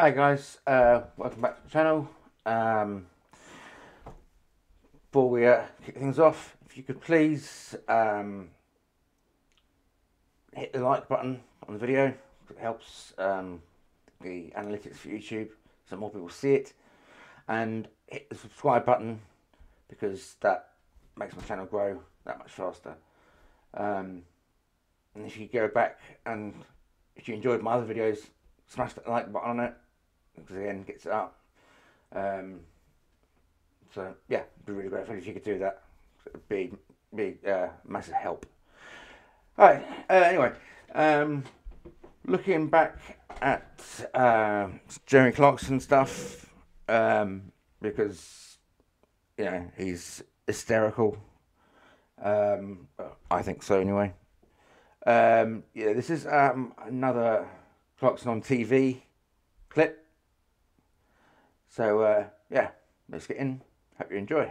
Hi guys, uh, welcome back to the channel. Um, before we uh, kick things off, if you could please um, hit the like button on the video. It helps um, the analytics for YouTube so more people see it. And hit the subscribe button because that makes my channel grow that much faster. Um, and if you go back and if you enjoyed my other videos, smash that like button on it because again gets it up. Um, so yeah, it'd be really grateful if you could do that. Be be uh, massive help. All right. Uh, anyway, um, looking back at uh, Jeremy Clarkson stuff um, because you know he's hysterical. Um, I think so anyway. Um, yeah, this is um, another Clarkson on TV clip. So uh, yeah, let's get in. Hope you enjoy.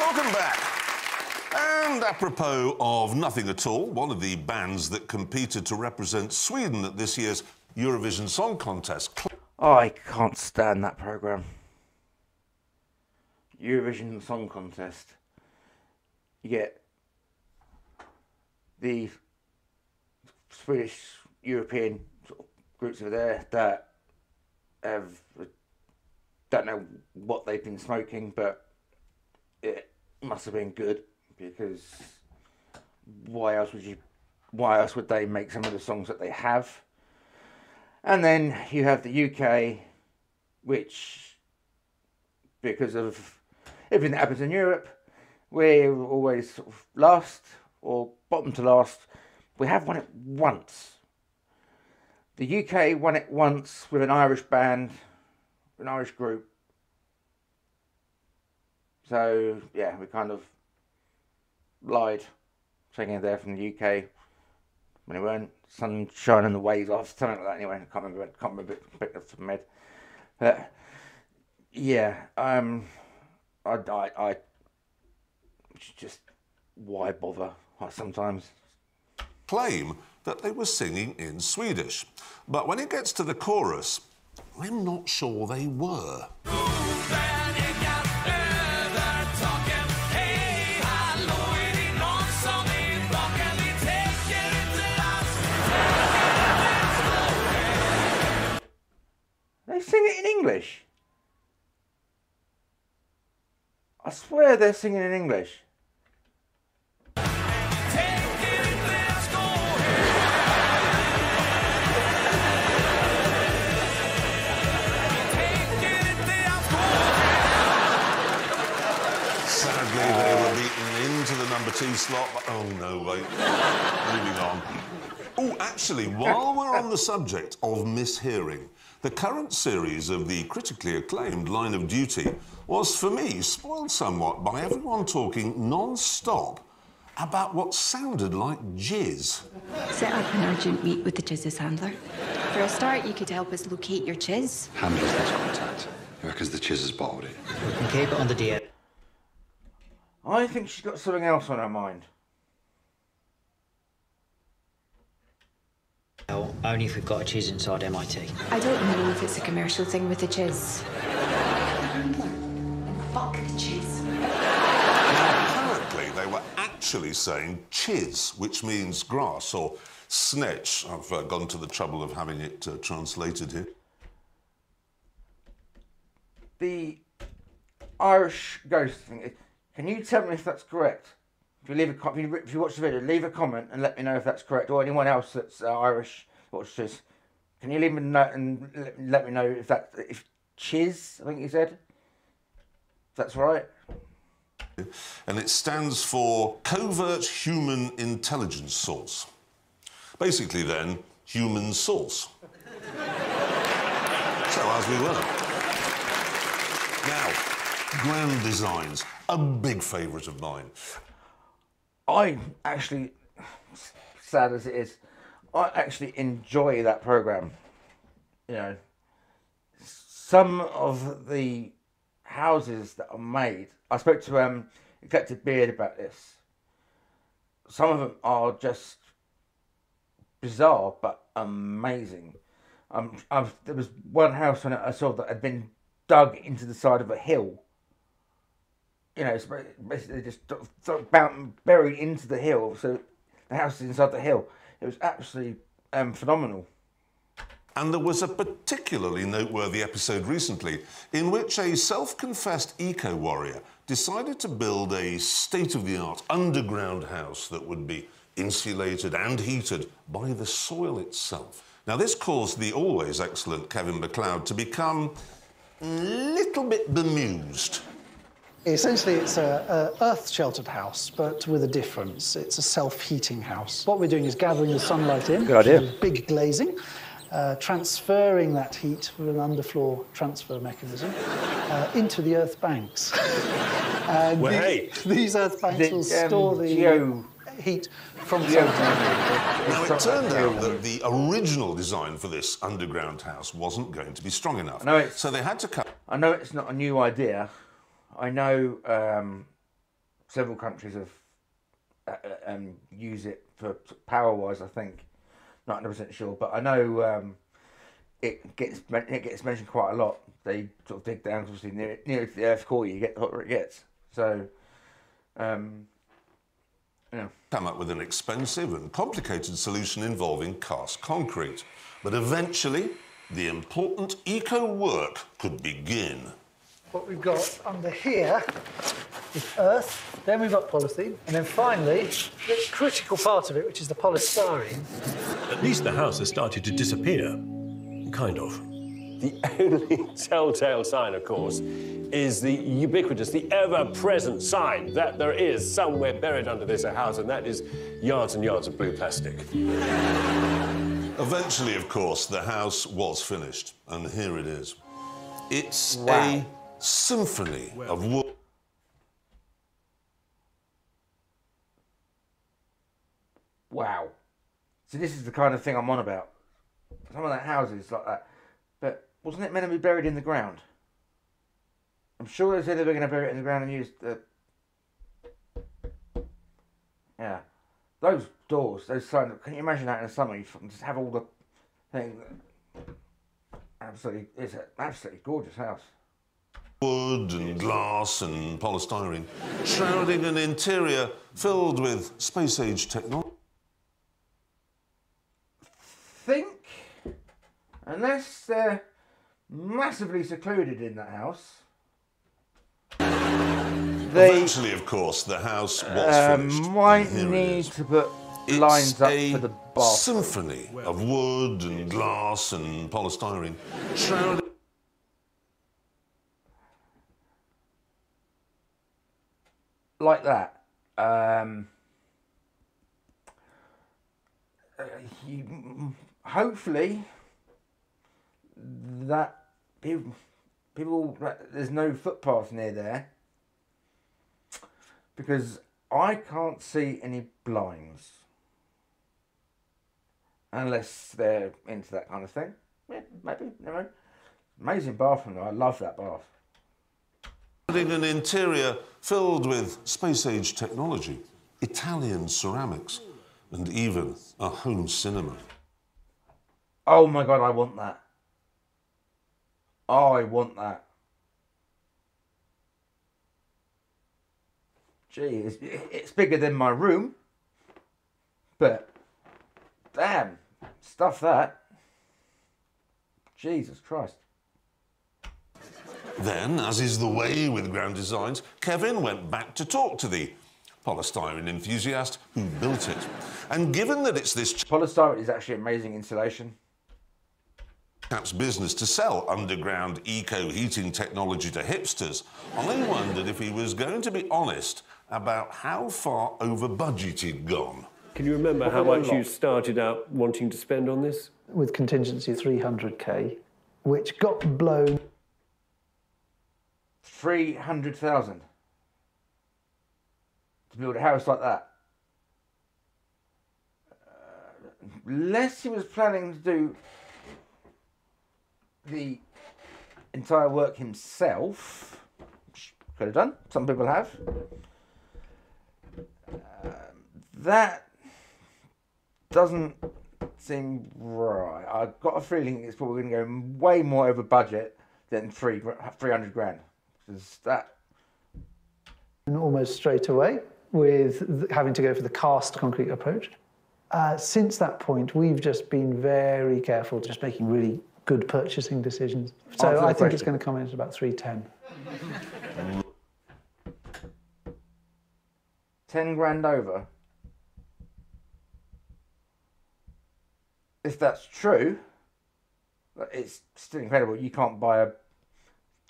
Welcome back. And apropos of nothing at all, one of the bands that competed to represent Sweden at this year's Eurovision Song Contest. Oh, I can't stand that program. Eurovision Song Contest. You get the Swedish European groups over there that have don't know what they've been smoking, but it must have been good because why else would you? Why else would they make some of the songs that they have? And then you have the UK, which, because of everything that happens in Europe, we're always sort of last or bottom to last. We have won it once. The UK won it once with an Irish band, an Irish group. So, yeah, we kind of lied, saying they're from the UK when they weren't. Sunshine and the Waves off, something like that anyway. I can't remember, can't remember it picked up from head. But, yeah, um, I, I, I just, why bother? Sometimes claim that they were singing in Swedish. But when it gets to the chorus, I'm not sure they were. They sing it in English. I swear they're singing in English. Number two slot. But, oh no, wait. Moving on. Oh, actually, while we're on the subject of mishearing, the current series of the critically acclaimed Line of Duty was, for me, spoiled somewhat by everyone talking non-stop about what sounded like jizz. Set up an urgent meet with the Jizz's handler. For a start, you could help us locate your Chiz. Handles lost contact. He reckons the Chiz has bottled it. We can keep it on the DL. I think she's got something else on her mind. Well, Only if we've got a cheese inside MIT. I don't know if it's a commercial thing with the Chiz. Fuck the Chiz. Apparently, they were actually saying chiz, which means grass, or snetch. I've uh, gone to the trouble of having it uh, translated here. The Irish ghost thing. Can you tell me if that's correct? If you leave a if you, if you watch the video, leave a comment and let me know if that's correct, or anyone else that's uh, Irish watches this. Can you leave me a note and let, me know if that if chiz? I think you said. That's right. And it stands for Covert Human Intelligence Source. Basically, then, human source. so, as we were. Now, grand designs, a big favourite of mine. I actually, sad as it is, I actually enjoy that program. You know, some of the houses that are made. I spoke to um, collective beard about this. Some of them are just bizarre but amazing. Um, I've, there was one house I saw that had been dug into the side of a hill. You know, basically just sort of buried into the hill. So the house is inside the hill. It was absolutely um, phenomenal. And there was a particularly noteworthy episode recently in which a self confessed eco warrior decided to build a state of the art underground house that would be insulated and heated by the soil itself. Now, this caused the always excellent Kevin McCloud to become a little bit bemused. Essentially, it's a, a earth-sheltered house, but with a difference. It's a self-heating house. What we're doing is gathering the sunlight in. Good idea. Big glazing, uh, transferring that heat with an underfloor transfer mechanism uh, into the earth banks. and Well, the- hey. these earth banks The, will um, store the geo- heat from the sunlight. Now, it turned out that that the original design for this underground house wasn't going to be strong enough. know it's- So they had to cut I know it's not a new idea. I know um, several countries have uh, uh, um, use it for power wise. I think not hundred percent sure, but I know um, it gets it gets mentioned quite a lot. They sort of dig down, obviously near near the Earth's core, you get the hotter it gets. So, um, yeah. come up with an expensive and complicated solution involving cast concrete. But eventually, the important eco work could begin. What we've got under here is earth, then we've got polythene, and then finally, the critical part of it, which is the polystyrene. At least the house has started to disappear. Kind of. The only telltale sign, of course, is the ubiquitous, the ever present sign that there is somewhere buried under this a house, and that is yards and yards of blue plastic. Eventually, of course, the house was finished, and here it is. It's Wow. a symphony of wood. Wow. So this is the kind of thing I'm on about. Some of that houses like that, but wasn't it meant to be buried in the ground? I'm sure they said they were going to bury it in the ground and use the. Yeah, those doors, those signs. Can you imagine that in the summer? You just have all the thing. Absolutely, it's an absolutely gorgeous house. Wood and glass and polystyrene, shrouding an interior filled with space age technology. think, unless they're massively secluded in that house, they Eventually, of course, the house was finished. um, might need to put It's lines up for the bath. symphony of wood and glass and polystyrene, shrouding. Like that. Um, uh, you, hopefully, that people, people, there's no footpath near there because I can't see any blinds unless they're into that kind of thing. Yeah, maybe. Never. Amazing bathroom though. I love that bath. An interior filled with space age technology, Italian ceramics, and even a home cinema. Oh my god, I want that. Oh, I want that. Gee, it's, it's bigger than my room, but damn, stuff that. Jesus Christ. Then, as is the way with Grand Designs, Kevin went back to talk to the polystyrene enthusiast who built it. And given that it's this Polystyrene is actually amazing insulation. chap's business to sell underground eco heating technology to hipsters, I wondered if he was going to be honest about how far over budget he'd gone. Can you remember how much you started out wanting to spend on this? with contingency 300k, which got blown 300,000 to build a house like that. Uh, unless he was planning to do the entire work himself, which could have done, some people have. That doesn't seem right. I've got a feeling it's probably going to go way more over budget than three 300 grand. Because that, And almost straight away with having to go for the cast concrete approach. Uh, since that point, we've just been very careful, just making really good purchasing decisions. So Answer I think it's going to come in at about 310. 10 grand over. If that's true, it's still incredible. You can't buy a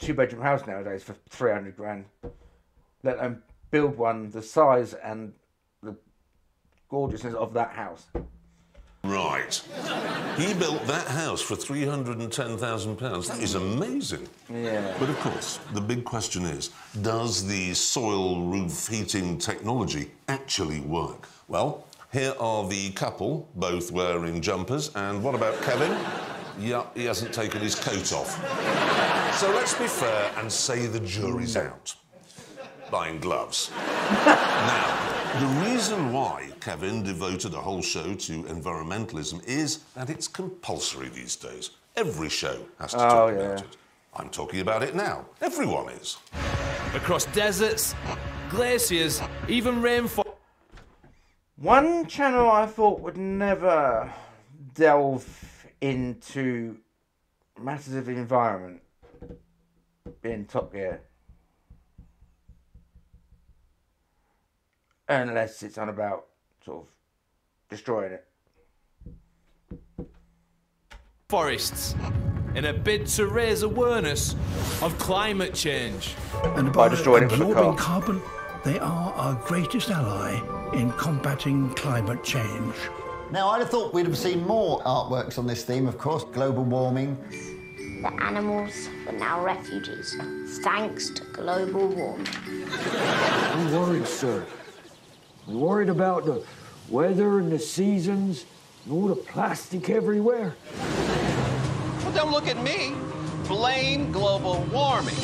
two bedroom house nowadays for 300 grand, let alone build one the size and the gorgeousness of that house. Right. He built that house for £310,000. That is amazing. Yeah. But of course, the big question is does the soil roof heating technology actually work? Well, here are the couple, both wearing jumpers. And what about Kevin? Yeah, he hasn't taken his coat off. So let's be fair and say the jury's out. Buying gloves. now, the reason why Kevin devoted a whole show to environmentalism is that it's compulsory these days. Every show has to Oh, talk yeah. about it. I'm talking about it now. Everyone is. Across deserts, glaciers, even rainforest. One channel I thought would never delve into matters of the environment being Top Gear. Unless it's on about sort of destroying it. forests in a bid to raise awareness of climate change. And By by destroying it with a absorbing carbon, they are our greatest ally in combating climate change. Now, I'd have thought we'd have seen more artworks on this theme, of course. Global warming. The animals are now refugees, thanks to global warming. I'm worried, sir. I'm worried about the weather and the seasons and all the plastic everywhere. Well, don't look at me. Blame global warming.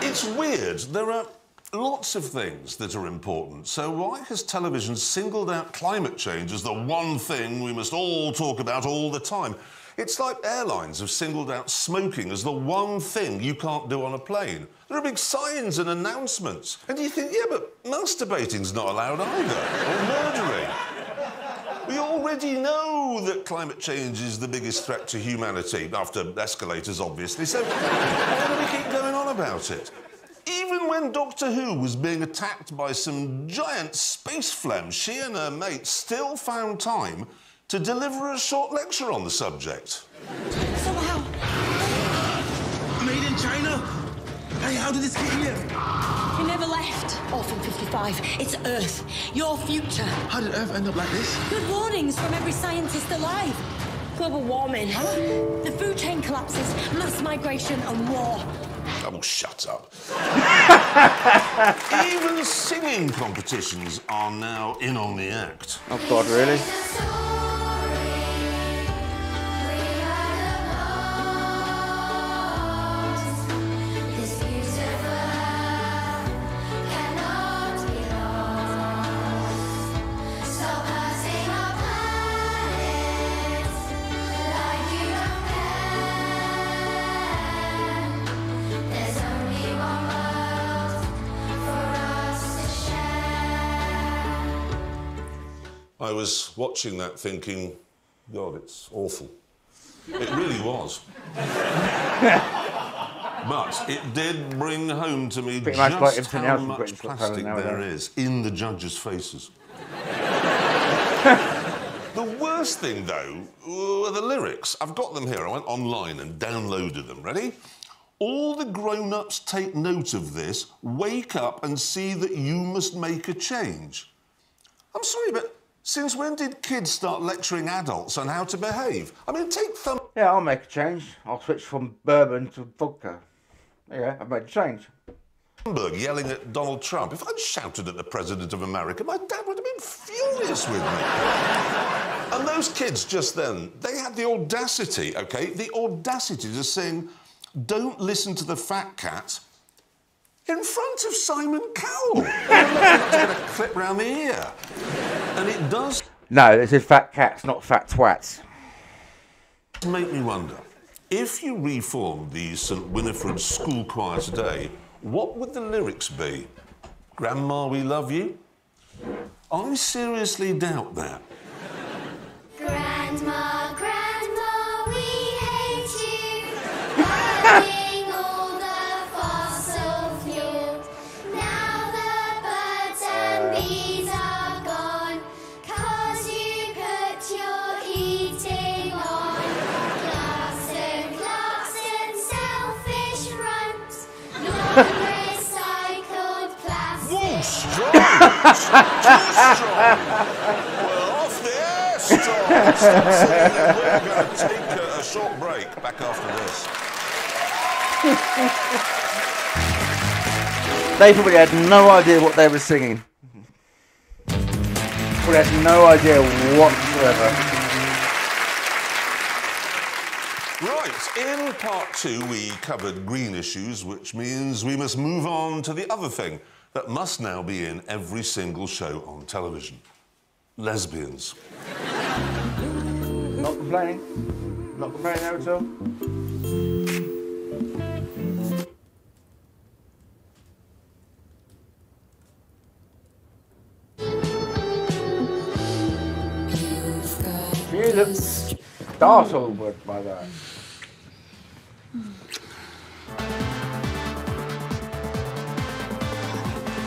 It's weird. There are lots of things that are important. So why has television singled out climate change as the one thing we must all talk about all the time? It's like airlines have singled out smoking as the one thing you can't do on a plane. There are big signs and announcements. And you think, yeah, but masturbating's not allowed either, or murdering. We already know that climate change is the biggest threat to humanity, after escalators, obviously. So why do we keep going on about it? Even when Doctor Who was being attacked by some giant space phlegm, she and her mate still found time to deliver a short lecture on the subject. Somehow, Made in China? Hey, how did this get here? You never left. Orphan 55. It's Earth. Your future. How did Earth end up like this? Good warnings from every scientist alive. Global warming. Huh? The food chain collapses, mass migration, and war. Oh, shut up. Even singing competitions are now in on the act. Oh, God, really? Watching that thinking, God, it's awful. It really was. but it did bring home to me Pretty much just like how much plastic there is in the judges' faces. the worst thing, though, were the lyrics. I've got them here. I went online and downloaded them. Ready? All the grown ups take note of this, wake up and see that you must make a change. I'm sorry, but since when did kids start lecturing adults on how to behave? I mean, take thumb. Yeah, I'll make a change. I'll switch from bourbon to vodka. Yeah, I've made a change. Thunberg yelling at Donald Trump. If I'd shouted at the President of America, my dad would have been furious with me. and those kids just then, they had the audacity, OK, the audacity to sing, Don't listen to the fat cat. in front of Simon Cowell. That's going to clip round the ear. And it does No, this is fat cats, not fat twats. make me wonder if you reformed the St Winifred School Choir today, what would the lyrics be? Grandma, we love you? I seriously doubt that. Grandma, Grandma, we hate you. a, short break. Back after this. They probably had no idea what they were singing. Probably had no idea whatsoever. Right, in part two, we covered green issues, which means we must move on to the other thing that must now be in every single show on television lesbians. Not complaining. Not complaining there at all. You look startled by that.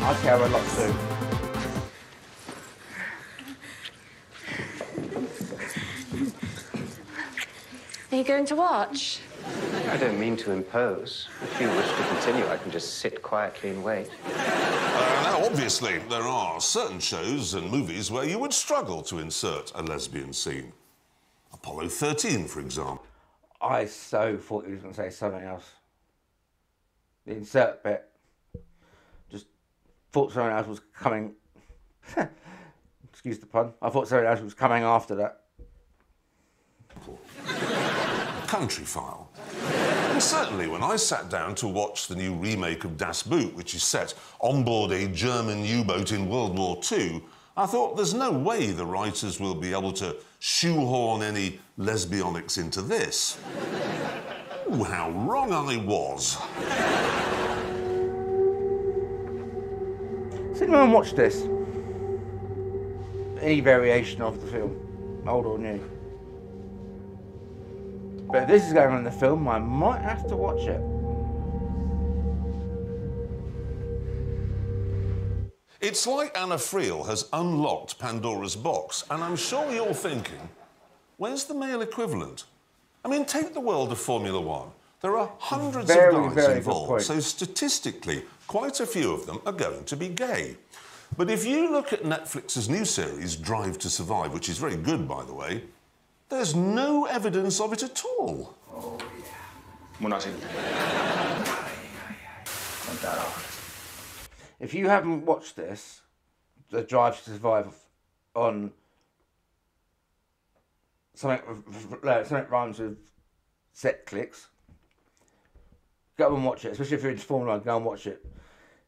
I care a lot too. Are you going to watch? I don't mean to impose. If you wish to continue, I can just sit quietly and wait. Uh, now, obviously, there are certain shows and movies where you would struggle to insert a lesbian scene. Apollo 13, for example. I so thought he was going to say something else. The insert bit. Thought something else was coming. Excuse the pun. I thought something else was coming after that. Country File. And certainly, when I sat down to watch the new remake of Das Boot, which is set on board a German U boat in World War II, I thought there's no way the writers will be able to shoehorn any lesbionics into this. Ooh, how wrong I was. Has anyone watched this? Any variation of the film, old or new? But if this is going on in the film, I might have to watch it. It's like Anna Friel has unlocked Pandora's box, and I'm sure you're thinking, where's the male equivalent? I mean, take the world of Formula One. There are hundreds Very, of guys involved, so statistically, quite a few of them are going to be gay. But if you look at Netflix's new series, Drive to Survive, which is very good, by the way, there's no evidence of it at all. Oh, We're not. If you haven't watched this, The Drive to Survive on something, something rhymes with set clicks, go and watch it. Especially if you're into Formula One, go and watch it.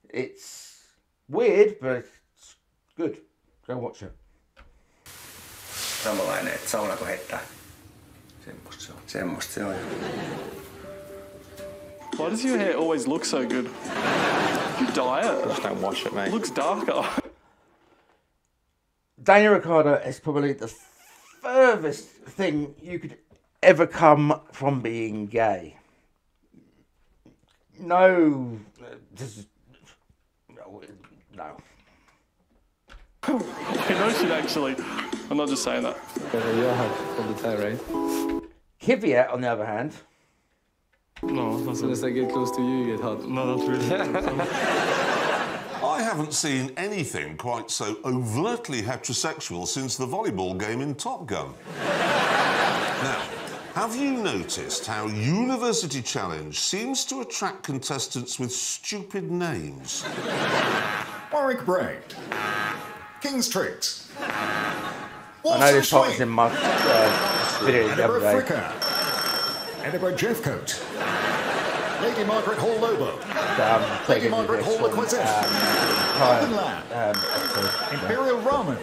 It's weird, but it's good. Go and watch it. Samanlainen, että saunako heittää. Semmosta se on. Semmosta se on. Why does your hair always look so good? You dye it. Just don't wash it, mate. looks darker. Daniel Ricciardo is probably the furthest thing you could ever come from being gay. No, this is no. no. I know she'd actually. I'm not just saying that. Kvyat, on the other hand, No, as soon as I get close to you, you get hot. No, not really. I haven't seen anything quite so overtly heterosexual since the volleyball game in Top Gun. now, have you noticed how University Challenge seems to attract contestants with stupid names? Warwick Bray. King's Tricks. I know this part was in my uh, video the Edinburgh other day. Fricker. Edinburgh Jeffcoat. Lady Margaret Hall Lobo. Um, Lady Margaret Hall Lacquette. Golden Lamb. Um, Imperial Ramen.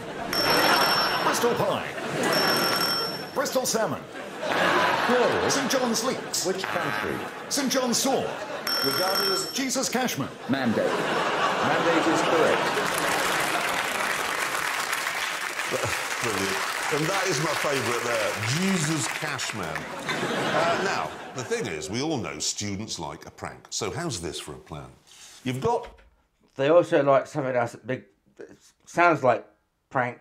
Bristol Pie. Bristol Salmon. St John's Leeks. Which country? St John's Sword. Regarded as Jesus Cashman. Mandate. Mandate is correct. Brilliant. And that is my favourite there, Jesus Cashman. Uh, now, the thing is, we all know students like a prank. So how's this for a plan? You've got They also like something else that big sounds like prank,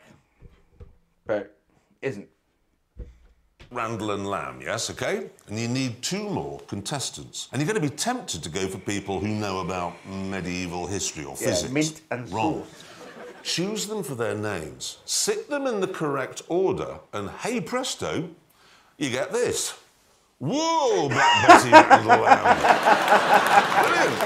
but isn't. Randall and Lamb, yes, okay? And you need two more contestants. And you're going to be tempted to go for people who know about medieval history or Yeah, physics. mint and Wrong. sauce. Choose them for their names, sit them in the correct order, and hey presto, you get this. Whoa, Black Betty and Lamb. Brilliant.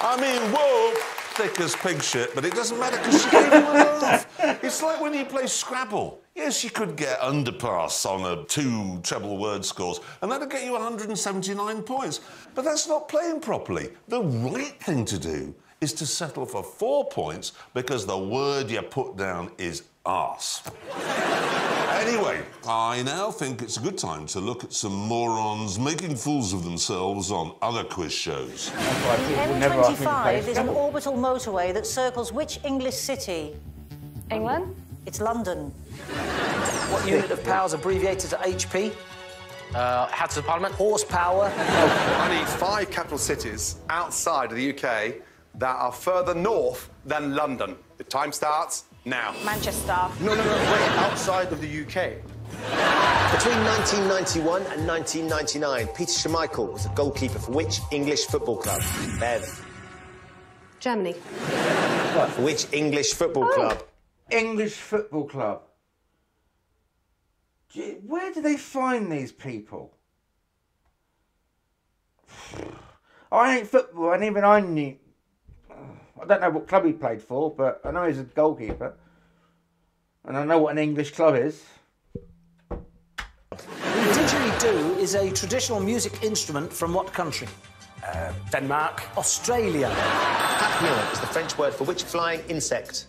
I mean, whoa, thick as pig shit, but it doesn't matter because she gave him a laugh. It's like when you play Scrabble. Yes, you could get underpass on a two treble word scores, and that'll get you 179 points. But that's not playing properly. The right thing to do is to settle for four points because the word you put down is arse. Anyway, I now think it's a good time to look at some morons making fools of themselves on other quiz shows. M25 is an orbital motorway that circles which English city? England? It's London. What unit of power is abbreviated to HP? Uh, House of Parliament. Horsepower. I need five capital cities outside of the UK that are further north than London. The time starts now. Manchester. No, no, no, wait, outside of the UK. Between 1991 and 1999, Peter Schmeichel was a goalkeeper for which English football club? Bev. Germany. For which English football Oh. club? English football club. Where do they find these people? I ain't football, and even I knew. I don't know what club he played for, but I know he's a goalkeeper. And I know what an English club is. The didgeridoo is a traditional music instrument from what country? Uh, Denmark. Australia. Papillon is the French word for which flying insect?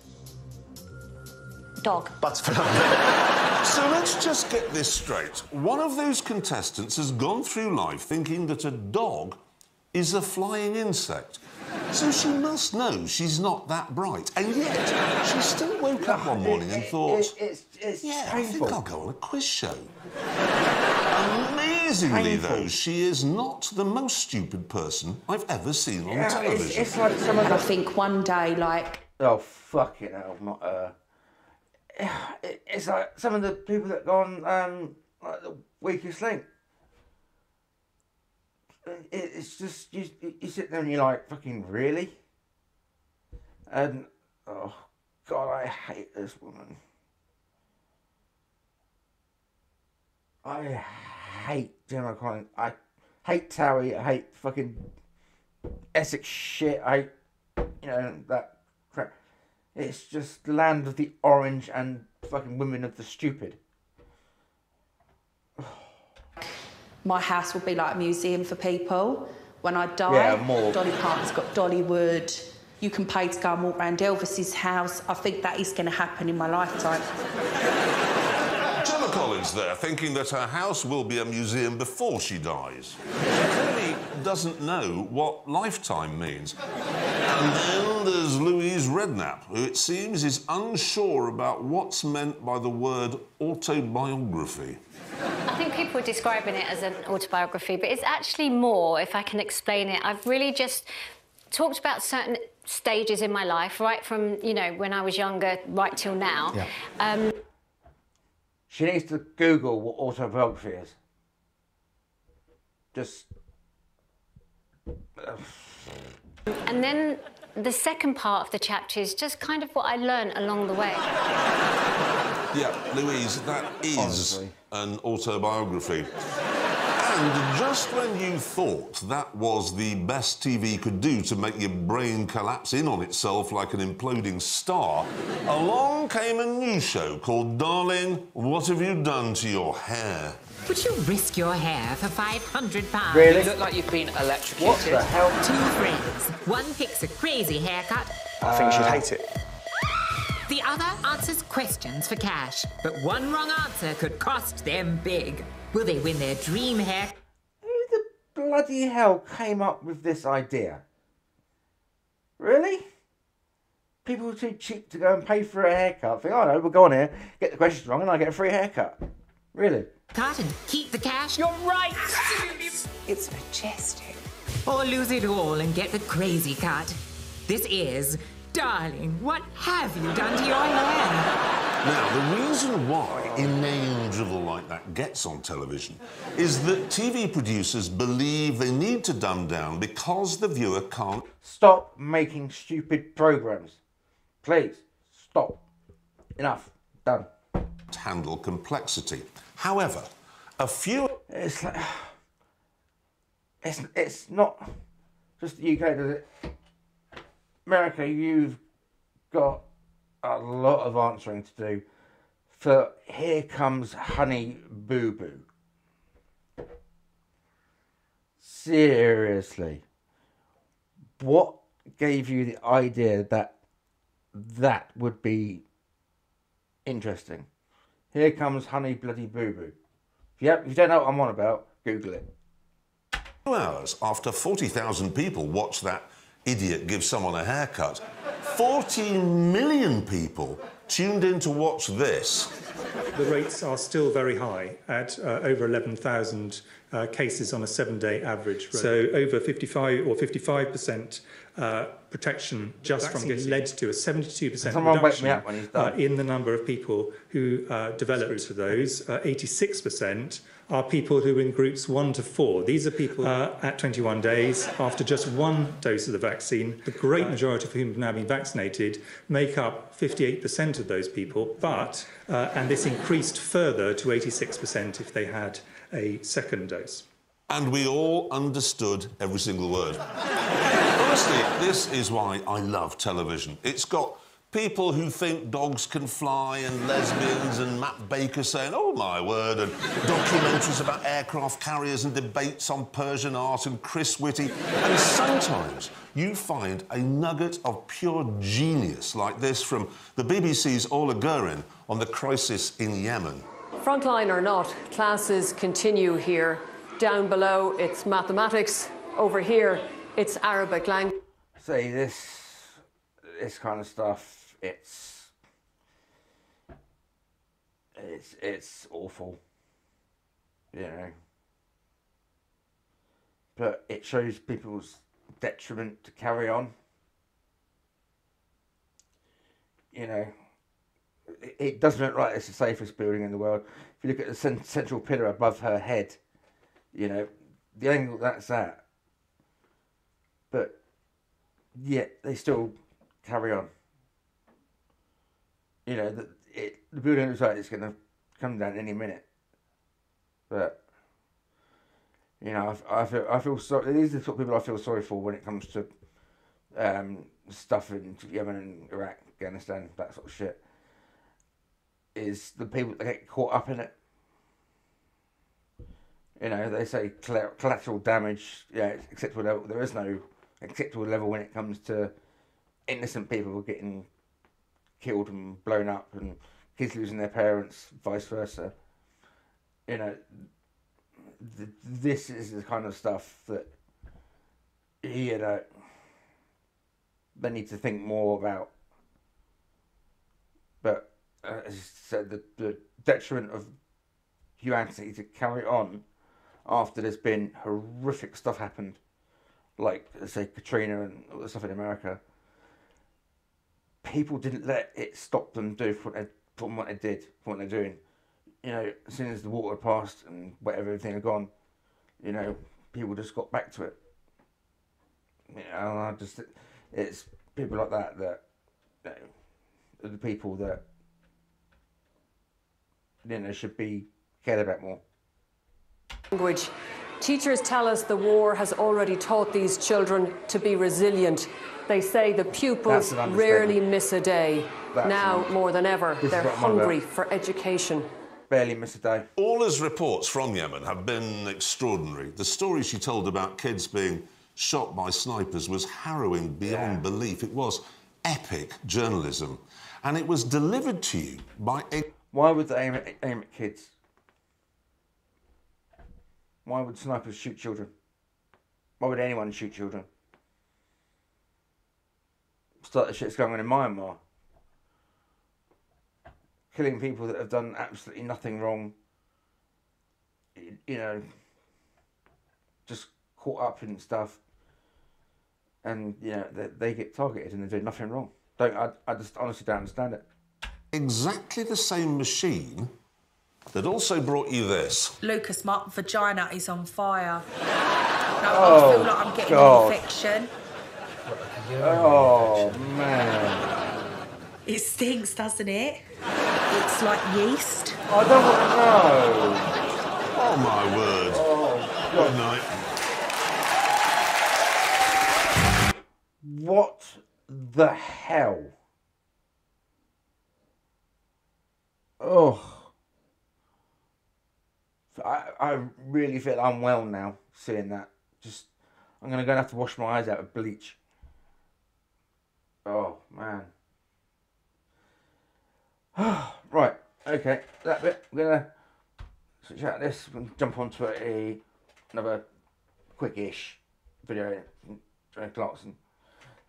Dog. Butterfly. So let's just get this straight. One of those contestants has gone through life thinking that a dog is a flying insect. So she must know she's not that bright. And yet, she still woke up one morning and thought, it's, it's yeah, I think I'll go on a quiz show. Amazingly, Painful. though, she is not the most stupid person I've ever seen on Yeah, television. it's like some of And I think one day, like, Oh, fuck it, hell, not uh it- It's like some of the people that go on um, like the weakest link. It- It's just you. You sit there and you're like, fucking really. And oh god, I hate this woman. I hate Gemma Collins. I hate Towie. I hate fucking Essex shit. I you know, that. It's just land of the orange and fucking women of the stupid. my house will be like a museum for people. When I die, Yeah, more. Dolly Parton's got Dollywood. You can pay to go and walk around Elvis's house. I think that is going to happen in my lifetime. Gemma Collins there, thinking that her house will be a museum before she dies. She clearly doesn't know what lifetime means. And then there's Louise Redknapp, who it seems is unsure about what's meant by the word autobiography. I think people are describing it as an autobiography, but it's actually more, if I can explain it. I've really just talked about certain stages in my life, right from, you know, when I was younger, right till now. Yeah. Um, She needs to Google what autobiography is. Just. and then the second part of the chapter is just kind of what I learned along the way. Yeah, Louise, that is an autobiography. And just when you thought that was the best TV could do to make your brain collapse in on itself like an imploding star, along came a new show called Darling, What Have You Done to Your Hair? Would you risk your hair for £500? Really? You look like you've been electrocuted. What the hell? Two friends. One picks a crazy haircut. I think she'd hate it. The other answers questions for cash. But one wrong answer could cost them big. Will they win their dream hair? Who the bloody hell came up with this idea? Really? People are too cheap to go and pay for a haircut. Think, oh no, we'll go on here, get the questions wrong, and I get a free haircut. Really? Cut and keep the cash? You're right! It's majestic. Or lose it all and get the crazy cut. This is, darling, what have you done to your hair? Now, the reason why inane drivel like that gets on television is that TV producers believe they need to dumb down because the viewer can't Stop making stupid programs. Please, stop. Enough. Done. handle complexity. However, a few. It's like. It's, it's not just the UK, does it? America, you've got a lot of answering to do for Here Comes Honey Boo Boo. Seriously. What gave you the idea that that would be interesting? Here comes Honey Bloody Boo Boo. Have, if you don't know what I'm on about, Google it. Two hours after 40,000 people watched that idiot gives someone a haircut, 14 million people tuned in to watch this. The rates are still very high at uh, over 11,000 uh, cases on a seven day average. So, over 55 or 55% uh, protection just from getting led to a 72% reduction me up when uh, in the number of people who uh, developed to those. Uh, 86% are people who are in groups one to four. These are people uh, at 21 days after just one dose of the vaccine. The great majority of whom have now been vaccinated make up 58% of those people, but, uh, and this increased further to 86% if they had a second dose. And we all understood every single word. Honestly, this is why I love television. It's got people who think dogs can fly and lesbians and Matt Baker saying, oh my word, and documentaries about aircraft carriers and debates on Persian art and Chris Whitty. And sometimes you find a nugget of pure genius like this from the BBC's Orla Guerin on the crisis in Yemen. Frontline or not, classes continue here. Down below, it's mathematics. Over here, it's Arabic language. See this, this kind of stuff. It's, it's, it's awful. You know. But it shows people's detriment to carry on. You know, it, it does look like it's the safest building in the world. If you look at the cen- central pillar above her head, you know, the angle that's at. But yet they still carry on. You know, the, it, the building looks like it's going to come down any minute. But, you know, I, I feel I feel sorry. These are the sort of people I feel sorry for when it comes to um, stuff in Yemen and Iraq, Afghanistan, that sort of shit. Is the people that get caught up in it. You know, they say collateral damage, yeah, it's acceptable level. There is no acceptable level when it comes to innocent people getting killed and blown up and kids losing their parents, vice versa. You know, th- this is the kind of stuff that, you know, they need to think more about. But, uh, as I said, the, the detriment of humanity to carry on after there's been horrific stuff happened, like say Katrina and all the stuff in America. People didn't let it stop them do what they, from what they did, from what they're doing. You know, as soon as the water passed and whatever everything had gone, you know, people just got back to it. You know, and I just it's people like that that you know, the people that you know should be cared about more. language Teachers tell us the war has already taught these children to be resilient. They say the pupils That's an understatement. rarely miss a day. That's now, an- more than ever, This they're what I'm on about. hungry for education. Barely miss a day. All his reports from Yemen have been extraordinary. The story she told about kids being shot by snipers was harrowing beyond belief. It was epic journalism. And it was delivered to you by a. Why would they aim at, aim at kids? Why would snipers shoot children? Why would anyone shoot children? It's like the shit's going on in Myanmar. Killing people that have done absolutely nothing wrong. You know, just caught up in stuff. And, you know, they, they get targeted and they do nothing wrong. Don't I, I just honestly don't understand it. exactly the same machine that also brought you this. Lucas, my vagina is on fire. No, Oh, I feel like I'm getting God. an infection. Oh, man. It stinks, doesn't it? It's like yeast. I don't want to know. Oh, my word. Oh, Good night. What the hell? Oh. I, I really feel unwell now seeing that. Just, I'm to go and have to wash my eyes out with bleach. Oh, man. right, okay, that bit. We're to switch out this. To jump onto a, another quick-ish video from Clarkson.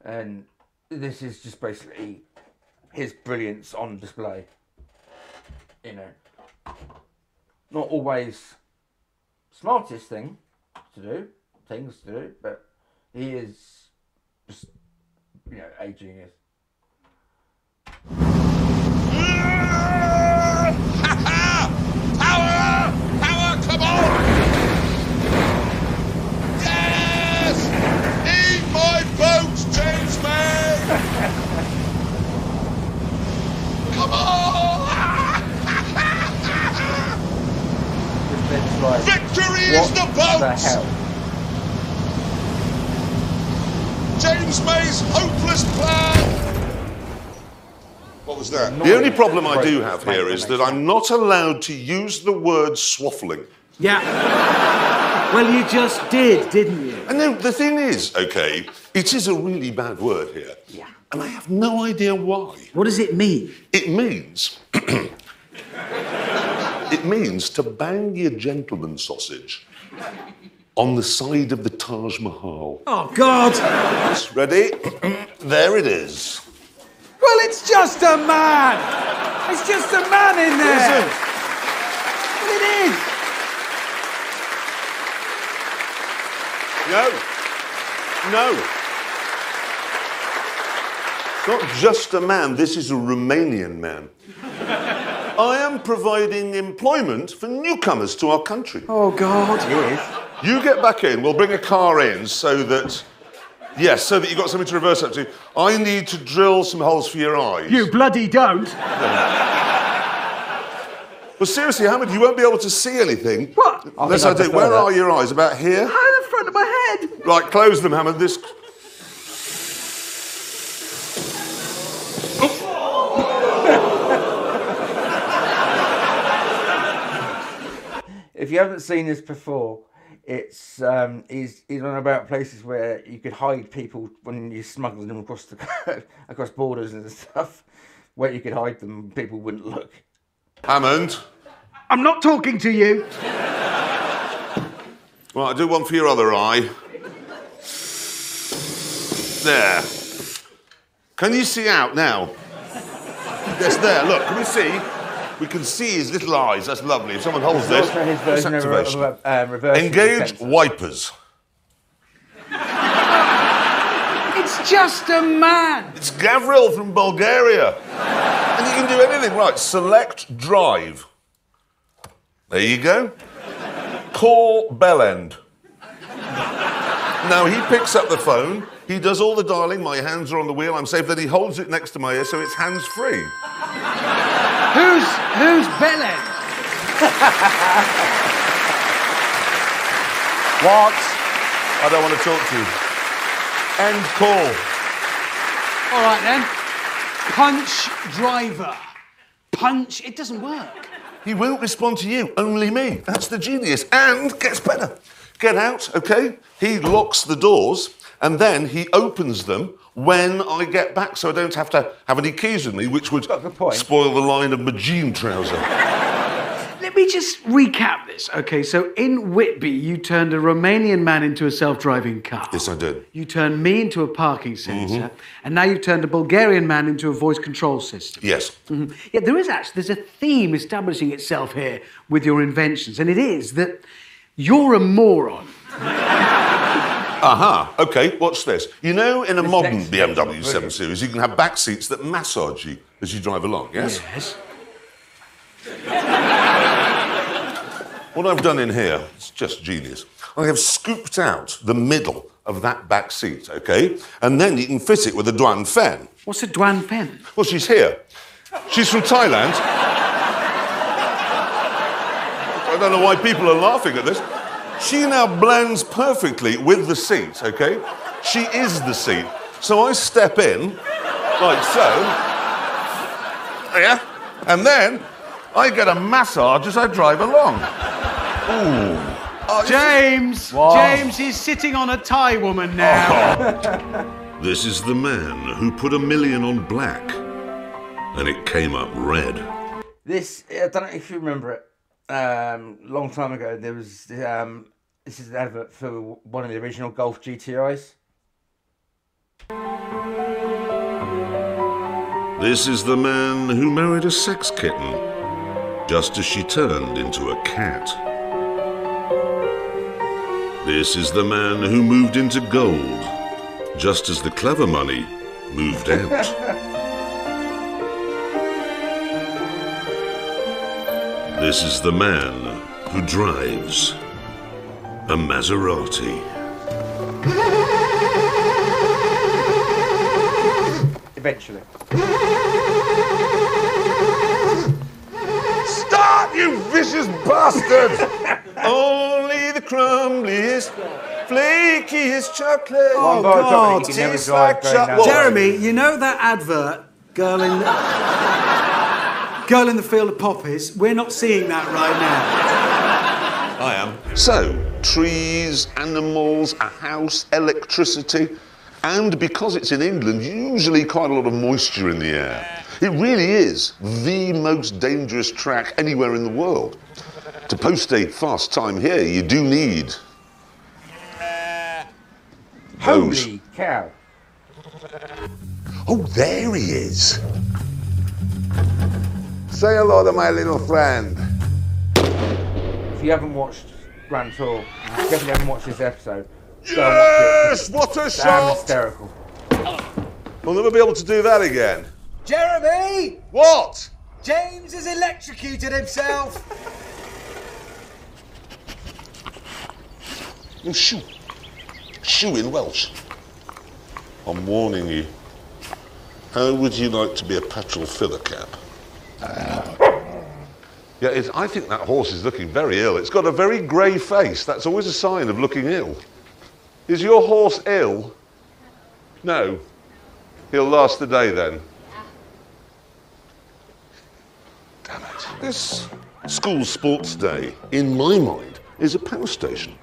And this is just basically his brilliance on display. You know, not always smartest thing to do, things to do, but he is just, you know, a genius. Power! Power, come on! Yes! Eat my boat, James May! come on! It's like, Victory what is the boat! the hell? James May's hopeless plan! What was that? The only problem I do have here is that I'm not allowed to use the word swaffling. Yeah. well, you just did, didn't you? And then the thing is, okay, it is a really bad word here. Yeah. And I have no idea why. What does it mean? It means. it means to bang your gentleman sausage on the side of the Taj Mahal. Oh, God! Ready? there it is. Well, it's just a man! It's just a man in there! Well, it is! No. No. It's not just a man, this is a Romanian man. I am providing employment for newcomers to our country. Oh, God. Yes. You get back in, we'll bring a car in so that. Yes, so that you've got something to reverse up to. I need to drill some holes for your eyes. You bloody don't! Well, seriously, Hamid, you won't be able to see anything. What? Unless I I, do. Where that. are your eyes? About here? Out the front of my head! Right, close them, Hamid. This. If you haven't seen this before, it's um, he's he's on about places where you could hide people when you smuggle them across the across borders and stuff, where you could hide them, people wouldn't look. Hammond. I'm not talking to you! well, I'll do one for your other eye. There. Can you see out now? Yes, there. Look, can you see? We can see his little eyes. That's lovely. If someone holds this, also his that's version of, activation. of, um, Engage defense. wipers. It's just a man! It's Gavril from Bulgaria. and you can do anything. Right, select drive. There you go. Call Bellend. Now he picks up the phone, he does all the dialing, my hands are on the wheel, I'm safe, then he holds it next to my ear so it's hands free. Who's, who's Bellend? What? I don't want to talk to you. End call. All right then. Punch driver. Punch. It doesn't work. He won't respond to you, only me. That's the genius. And gets better. Get out, okay? He locks the doors and then he opens them when I get back so I don't have to have any keys with me, which would spoil the line of my jean trouser. Let me just recap this. Okay, so in Whitby, you turned a Romanian man into a self-driving car. yes, I did. You turned me into a parking sensor, Mhm. and now you've turned a Bulgarian man into a voice control system. Yes. Mhm. Yeah, there is actually there's a theme establishing itself here with your inventions, and it is that you're a moron. Aha, okay, watch this. You know, in a modern BMW 7 Series, you can have back seats that massage you as you drive along, yes? Yes. What I've done in here, it's just genius. I have scooped out the middle of that back seat, okay? And then you can fit it with a Duan Fen. What's a Duan Fen? Well, she's here. She's from Thailand. I don't know why people are laughing at this. She now blends perfectly with the seat, okay? She is the seat. So I step in, like so. Yeah? And then I get a massage as I drive along. Ooh. Oh, James! James is sitting on a Thai woman now. Oh. This is the man who put a million on black, and it came up red. This I don't know if you remember it. Um, long time ago, there was um, this is an advert for one of the original Golf GTIs. This is the man who married a sex kitten just as she turned into a cat. This is the man who moved into gold just as the clever money moved out. This is the man who drives a Maserati. Eventually. Stop, you vicious bastard! Only the crumbliest, flakiest chocolate. Oh, God. tastes like chocolate. Jeremy, you know that advert, Girl in the... Girl in the Field of Poppies? We're not seeing that right now. I am. So, trees, animals, a house, electricity, and because it's in England, usually quite a lot of moisture in the air. It really is the most dangerous track anywhere in the world. To post a fast time here, you do need. Those. Holy cow! Oh, there he is. Say hello to my little friend. If you haven't watched Grand Tour, you definitely haven't watched this episode. go Yes! and watch What a it. Damn shot! hysterical. We'll never be able to do that again. Jeremy! What? James has electrocuted himself. Oh, shoo. Shoo in Welsh. I'm warning you. How would you like to be a petrol filler cap? Yeah, I think that horse is looking very ill. It's got a very grey face. That's always a sign of looking ill. Is your horse ill? No. He'll last the day then. Damn it. This school sports day, in my mind, is a power station.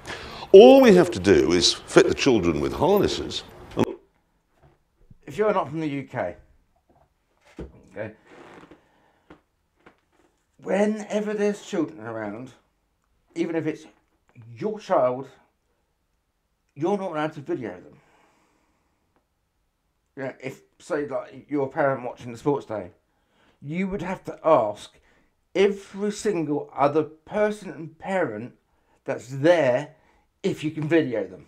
All we have to do is fit the children with harnesses. If you're not from the UK, okay, whenever there's children around, even if it's your child, you're not allowed to video them. Yeah, if say like you're a parent watching the sports day, you would have to ask every single other person and parent that's there if you can video them.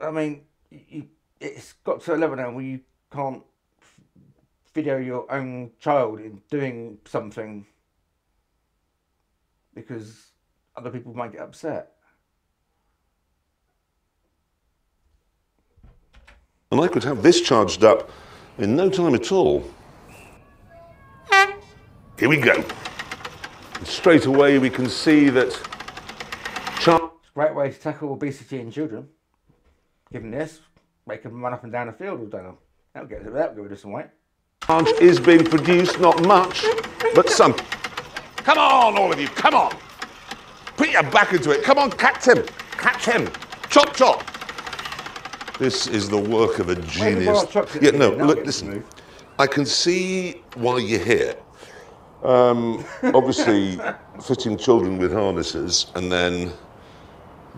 I mean, you, it's got to a level now where you can't video your own child in doing something because other people might get upset. and I could have this charged up in no time at all. Here we go. straight away we can see that a great way to tackle obesity in children. Given this, make them run up and down the field all day long. That'll get, that'll get rid of some weight. Is being produced, not much, but some. Come on, all of you, come on. Put your back into it. Come on, catch him. Catch him. Chop, chop. This is the work of a genius. Yeah, no, look, listen. I can see why you're here. Um, obviously, fitting children with harnesses and then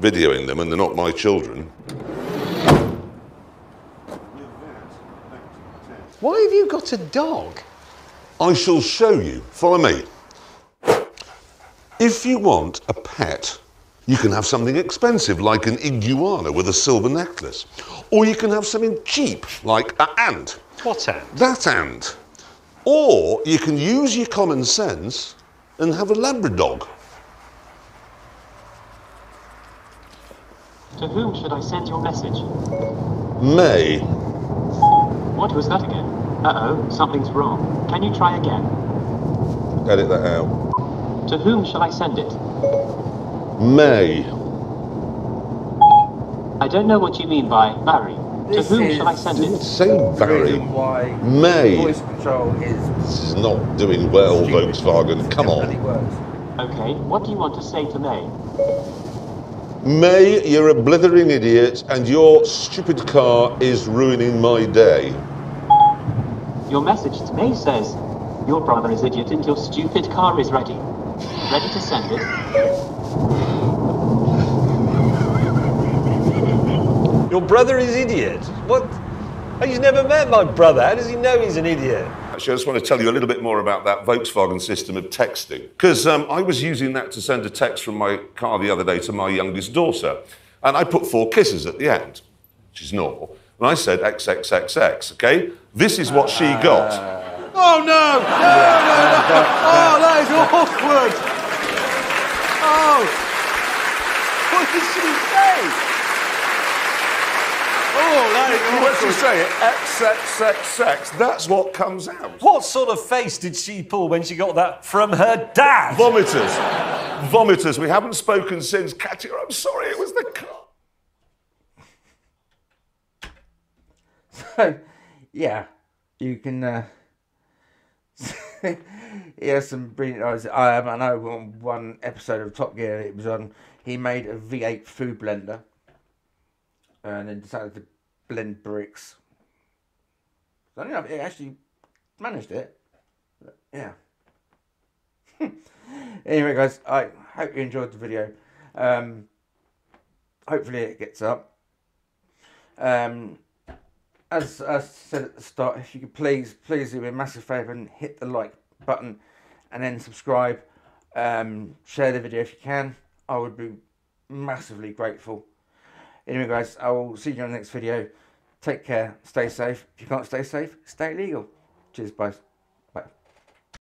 videoing them, and they're not my children. Why have you got a dog? I shall show you. Follow me. If you want a pet, you can have something expensive like an iguana with a silver necklace. Or you can have something cheap like an ant. What ant? That ant. Or you can use your common sense and have a Labrador. To whom should I send your message? May. What was that again? Uh-oh, something's wrong. Can you try again? Edit that out. To whom shall I send it? May. I don't know what you mean by Barry. This to whom is- shall I send it? Say Barry. reason why May. voice control is This is not doing well, Volkswagen. Come on. Okay, what do you want to say to May? May, you're a blithering idiot, and your stupid car is ruining my day. Your message to me says, Your brother is idiot and your stupid car is ready. Ready to send it? Your brother is idiot. What? He's never met my brother. How does he know he's an idiot? Actually, I just want to tell you a little bit more about that Volkswagen system of texting. Because um, I was using that to send a text from my car the other day to my youngest daughter. And I put four kisses at the end, which is normal. And I said XXXX, okay? This is what she got. Ah. Oh no! No, no, no! Oh, that is awkward! Oh! What did she say? Oh, that is What did awkward. she say? XXXX. That's what comes out. What sort of face did she pull when she got that from her dad? Vomiters. Vomiters. We haven't spoken since. Katia, I'm sorry, it was the car. So, yeah, you can. Uh, yeah, some brilliant ideas. I, I know on one episode of Top Gear, it was on. He made a V8 food blender, and then decided to blend bricks. I don't know if actually managed it. but yeah. anyway, guys, I hope you enjoyed the video. Um, hopefully, it gets up. Um, as I said at the start, if you could please, please do me a massive favour and hit the like button and then subscribe. Um, share the video if you can. I would be massively grateful. Anyway, guys, I will see you on the next video. Take care, stay safe. If you can't stay safe, stay legal. Cheers, guys.